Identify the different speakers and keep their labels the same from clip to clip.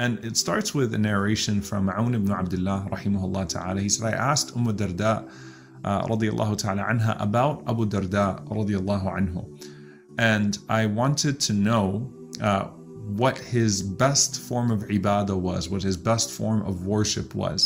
Speaker 1: And it starts with a narration from Aun ibn Abdullah, rahimahullah ta'ala. He said, I asked Umm Darda, uh, radiallahu ta'ala anha, about Abu Darda, radiallahu anhu. And I wanted to know uh, what his best form of ibadah was, what his best form of worship was.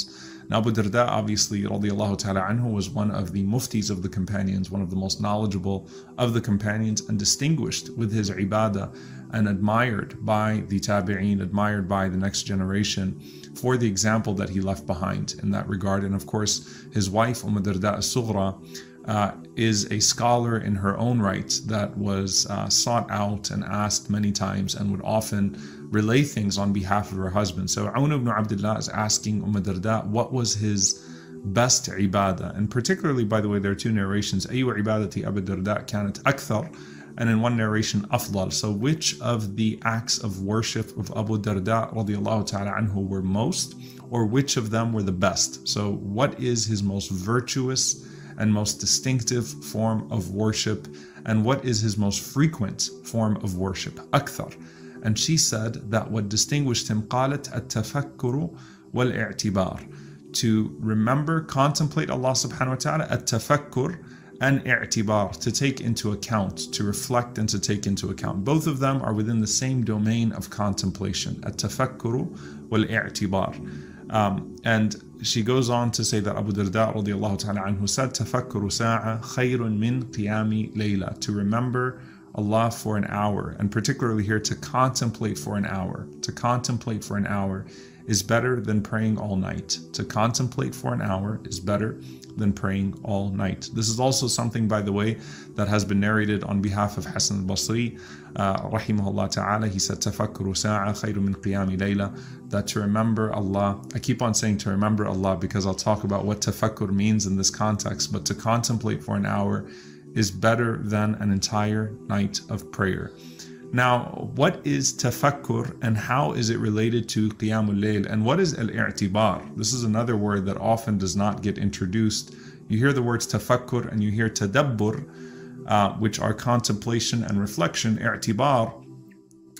Speaker 1: Now, Abu Darda, obviously, radiallahu ta'ala anhu, was one of the muftis of the companions, one of the most knowledgeable of the companions, and distinguished with his ibadah and admired by the tabi'een, admired by the next generation for the example that he left behind in that regard. And of course, his wife, Umm Darda as-Sughra, uh, is a scholar in her own right that was uh, sought out and asked many times and would often relay things on behalf of her husband. So Aun ibn Abdullah is asking Umm Darda what was his best ibadah. And particularly, by the way, there are two narrations. أي عبادة أبي الدرداء كانت أكثر and in one narration afdal. So which of the acts of worship of Abu Darda radiallahu ta'ala anhu were most or which of them were the best? So what is his most virtuous and most distinctive form of worship and what is his most frequent form of worship? Akthar. And she said that what distinguished him قالت التفكر والاعتبار to remember, contemplate Allah subhanahu wa ta'ala, at-tafakkur and i'tibar, to take into account, to reflect and to take into account. Both of them are within the same domain of contemplation, at-tafakkuru wal-i'tibar. Um, and she goes on to say that Abu Darda radiallahu ta'ala anhu said, tafakkuru sa'a khayrun min qiyami layla, to remember Allah for an hour, and particularly here to contemplate for an hour, to contemplate for an hour is better than praying all night. To contemplate for an hour is better than praying all night. This is also something, by the way, that has been narrated on behalf of Hassan al-Basri, uh, rahimahullah ta'ala. He said, تَفَكُّرُ سَاعَةً خَيْرٌ مِنْ قِيَامِ لَيْلَةً That to remember Allah, I keep on saying to remember Allah because I'll talk about what tafakkur means in this context, but to contemplate for an hour is better than an entire night of prayer. Now, what is tafakkur and how is it related to qiyamul layl? And what is al-i'tibar? This is another word that often does not get introduced. You hear the words tafakkur and you hear tadabbur, uh, which are contemplation and reflection. I'tibar,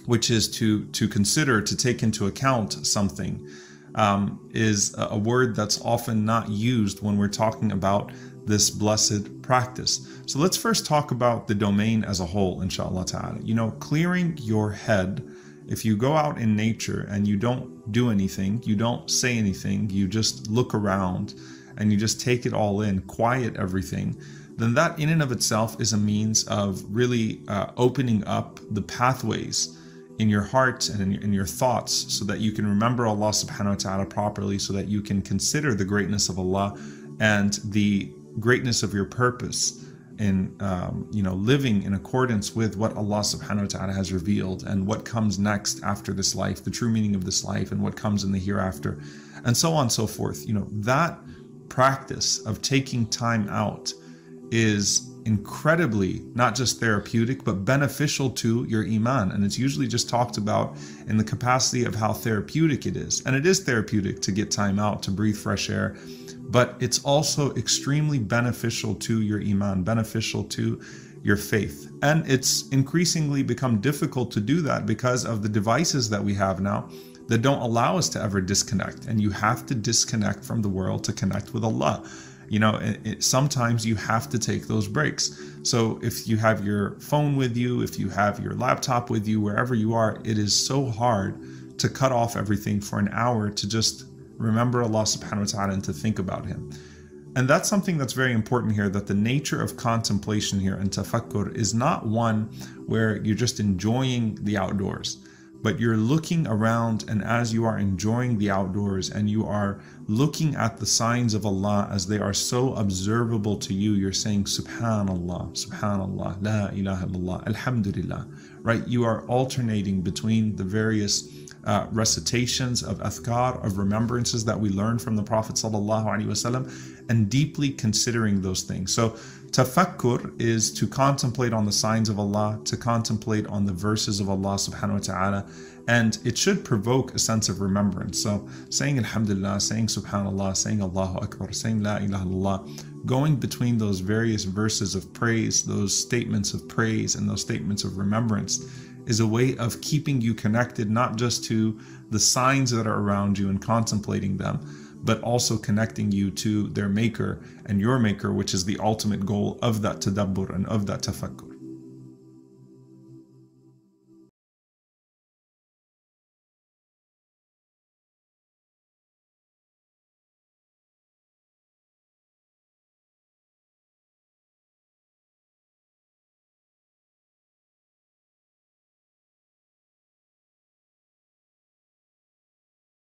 Speaker 1: which is to, to consider, to take into account something, um, is a word that's often not used when we're talking about this blessed practice. So let's first talk about the domain as a whole, inshallah ta'ala. You know, clearing your head, if you go out in nature and you don't do anything, you don't say anything, you just look around and you just take it all in, quiet everything, then that in and of itself is a means of really uh, opening up the pathways in your heart and in your, in your, thoughts so that you can remember Allah subhanahu wa ta'ala properly, so that you can consider the greatness of Allah and the greatness of your purpose in um, you know living in accordance with what Allah subhanahu wa ta'ala has revealed and what comes next after this life, the true meaning of this life and what comes in the hereafter, and so on and so forth. You know, that practice of taking time out is incredibly not just therapeutic but beneficial to your iman and it's usually just talked about in the capacity of how therapeutic it is and it is therapeutic to get time out to breathe fresh air but it's also extremely beneficial to your iman, beneficial to your faith. And it's increasingly become difficult to do that because of the devices that we have now that don't allow us to ever disconnect. And you have to disconnect from the world to connect with Allah. You know, it, it, sometimes you have to take those breaks. So if you have your phone with you, if you have your laptop with you, wherever you are, it is so hard to cut off everything for an hour to just remember Allah subhanahu wa ta'ala and to think about Him. And that's something that's very important here that the nature of contemplation here and tafakkur is not one where you're just enjoying the outdoors, but you're looking around and as you are enjoying the outdoors and you are looking at the signs of Allah as they are so observable to you, you're saying Subhanallah, Subhanallah, La ilaha illallah, Alhamdulillah, right? You are alternating between the various uh, recitations of athkar, of remembrances that we learn from the Prophet Sallallahu Alaihi wasallam, and deeply considering those things. So, tafakkur is to contemplate on the signs of Allah, to contemplate on the verses of Allah subhanahu wa ta'ala, and it should provoke a sense of remembrance. So, saying Alhamdulillah, saying Subhanallah, saying Allahu Akbar, saying La ilaha illallah, going between those various verses of praise, those statements of praise, and those statements of remembrance is a way of keeping you connected not just to the signs that are around you and contemplating them, but also connecting you to their maker and your maker, which is the ultimate goal of that tadabbur and of that tafakkur.